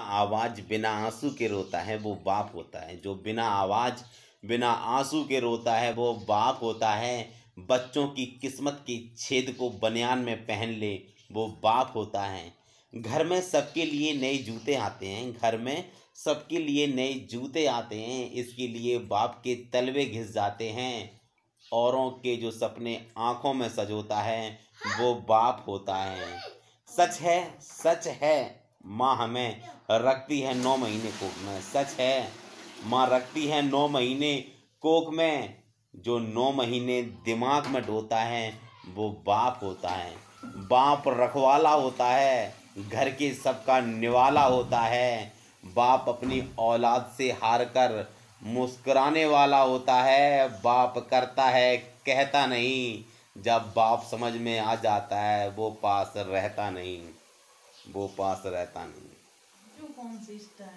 आवाज़, बिना आँसू के रोता है, वो बाप होता है। जो बिना आवाज़, बिना आँसू के रोता है, वो बाप होता है। बच्चों की किस्मत के छेद को बनियान में पहन ले, वो बाप होता है। घर में सबके लिए नए जूते आते हैं, घर में सबके लिए नए जूते आते हैं, इसके लिए बाप के तलवे घिस जाते हैं। औरों के जो सपने आँखों में सजोता है, वो बाप होता है। सच है सच है, माँ हमें रखती है नौ महीने कोख में। सच है, माँ रखती है नौ महीने कोख में। जो नौ महीने दिमाग में ढोता है, वो बाप होता है। बाप रखवाला होता है, घर के सबका निवाला होता है। बाप अपनी औलाद से हार कर मुस्कुराने वाला होता है। बाप करता है, कहता नहीं। जब बाप समझ में आ जाता है, वो पास रहता नहीं। वो पास रहता नहीं। não consistente.